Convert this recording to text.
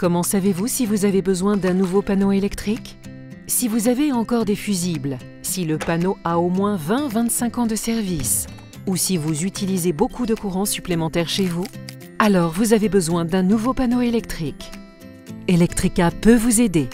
Comment savez-vous si vous avez besoin d'un nouveau panneau électrique? Si vous avez encore des fusibles, si le panneau a au moins 20-25 ans de service, ou si vous utilisez beaucoup de courant supplémentaire chez vous, alors vous avez besoin d'un nouveau panneau électrique. Electrica peut vous aider.